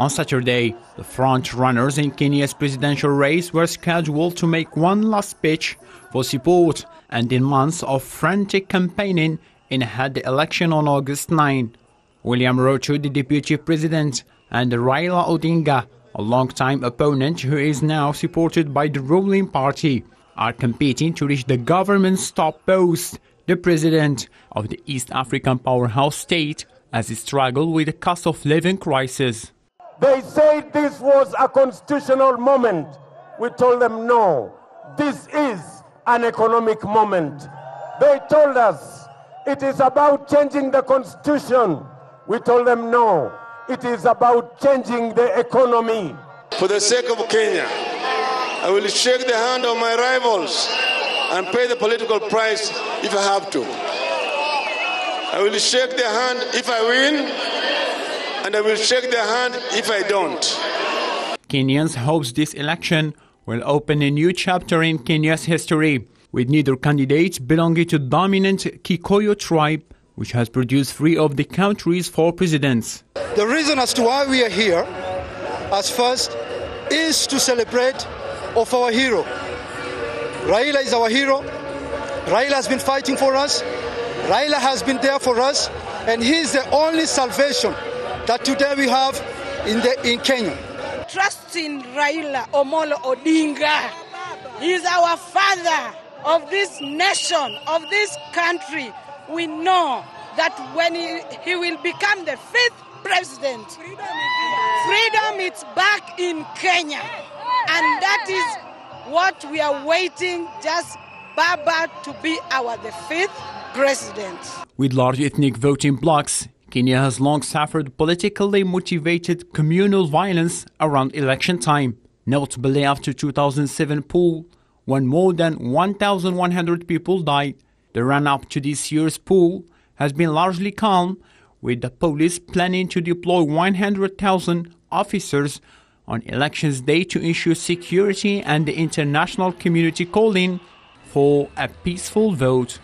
On Saturday, the front runners in Kenya's presidential race were scheduled to make one last speech for support and in months of frantic campaigning in ahead the election on August 9. William Ruto, the deputy president, and Raila Odinga, a long-time opponent who is now supported by the ruling party, are competing to reach the government's top post, the president of the East African powerhouse state, as he struggled with the cost of living crisis. They said this was a constitutional moment. We told them no, this is an economic moment. They told us it is about changing the constitution. We told them no, it is about changing the economy. For the sake of Kenya, I will shake the hand of my rivals and pay the political price if I have to. I will shake their hand if I win and I will shake their hand if I don't. Kenyans hopes this election will open a new chapter in Kenya's history, with neither candidate belonging to dominant Kikuyu tribe, which has produced three of the country's four presidents. The reason as to why we are here, as first, is to celebrate of our hero. Raila is our hero. Raila has been fighting for us. Raila has been there for us, and he is the only salvation that today we have in, the, in Kenya. Trust in Raila Amolo Odinga. He is our father of this nation, of this country. We know that when he, he will become the fifth president, freedom is back in Kenya. And that is what we are waiting, just Baba to be our the fifth president. With large ethnic voting blocs, Kenya has long suffered politically motivated communal violence around election time, notably after 2007 poll, when more than 1,100 people died. The run-up to this year's poll has been largely calm, with the police planning to deploy 100,000 officers on elections day to ensure security and the international community calling for a peaceful vote.